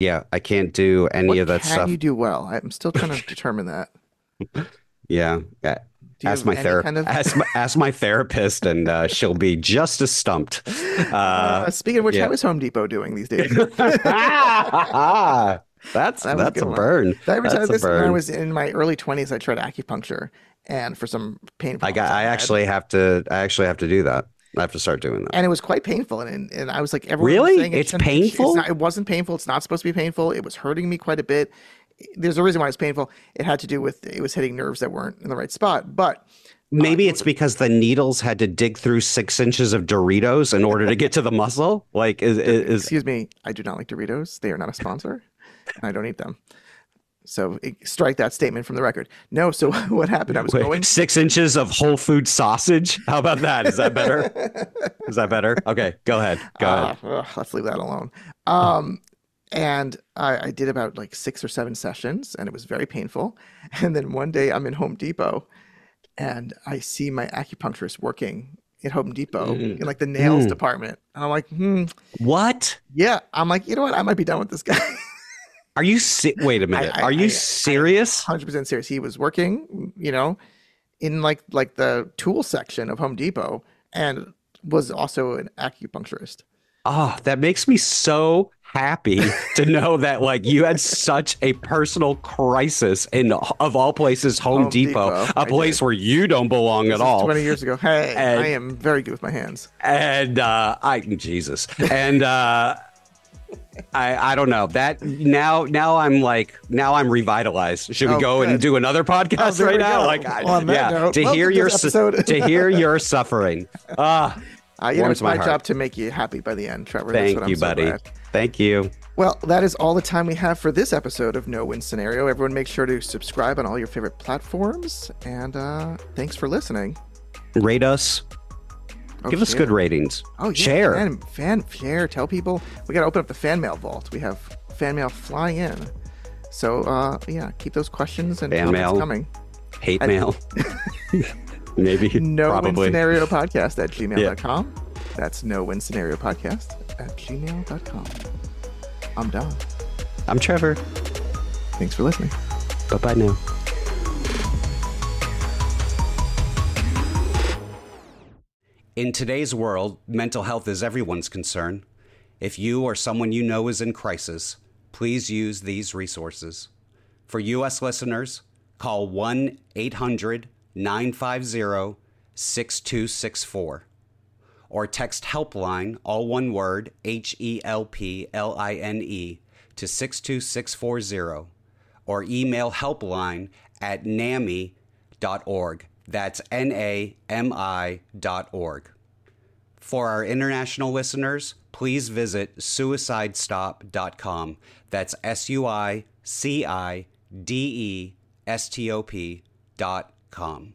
Yeah, I can't do any What of that can stuff. you do well? I'm still trying to determine that. Yeah. yeah. Ask my therapist. kind of- ask, my, ask my therapist, and uh, she'll be just as stumped. Uh, Uh, speaking of which, yeah. how is Home Depot doing these days? that's That was a that's a burn. Every time That's this, when I burn. was in my early 20s, I tried acupuncture, and for some pain, I got. I actually have to. I actually have to do that. I have to start doing that. and it was quite painful. And and I was like, everyone Really? saying It's shouldn't- painful? not- it wasn't painful. It's not supposed to be painful. It was hurting me quite a bit. There's a reason why it's painful. It had to do with it was hitting nerves that weren't in the right spot. But uh, Maybe it's because the needles had to dig through six inches of Doritos in order to get to the muscle. Like, is, is, is excuse me, I do not like Doritos. They are not a sponsor, and I don't eat them. So strike that statement from the record. No. So what happened? I was wait, going. six inches of whole food sausage? How about that? Is that better? Is that better? Okay, go ahead. Go ahead. Uh, ugh, let's leave that alone. Um, and I, I did about like six or seven sessions, and it was very painful. And then one day I'm in Home Depot, and I see my acupuncturist working at Home Depot Mm. in like the nails Mm. department. And I'm like, hmm, What? yeah. I'm like, you know what? I might be done with this guy. Are you? Se- Wait a minute. I- Are you I- serious? Hundred percent serious. He was working, you know, in like like the tool section of Home Depot, and was also an acupuncturist. Oh, that makes me so happy to know that like you had such a personal crisis in of all places Home, Home Depot, Depot, a I place did. where you don't belong This at all. Twenty years ago. Hey, And- I am very good with my hands. and uh I Jesus. And uh I I don't know. That now now I'm like now I'm revitalized. Should we Oh, go and do another podcast Oh, right now? go. Like I, On that yeah, note, to hear your su- to hear your suffering. Ah, Uh, you know, it's my my, job to make you happy by the end, Trevor. That's thank what I'm you, so buddy. glad. Thank you. Well, that is all the time we have for this episode of No Win Scenario. Everyone, make sure to subscribe on all your favorite platforms, and uh, thanks for listening. Rate us. Oh, Give us good ratings. Oh, yeah, Share. Fan, fan, share. Tell people we got to open up the fan mail vault. We have fan mail flying in. So, uh, yeah, keep those questions and Fan mail. coming. Hate mail. Maybe. No win scenario podcast at gmail.com. That's no win scenario podcast at gmail.com. I'm Don. I'm Trevor. Thanks for listening. Bye bye now. In today's world, mental health is everyone's concern. If you or someone you know is in crisis, please use these resources. For U.S. listeners, call 1 800 950 6264 or text helpline, all one word, H E L P L I N E, to 62640 or email helpline at NAMI.org. That's N A M I dot org. For our international listeners, please visit suicidestop.com. That's S U I C I D E S T O P dot com.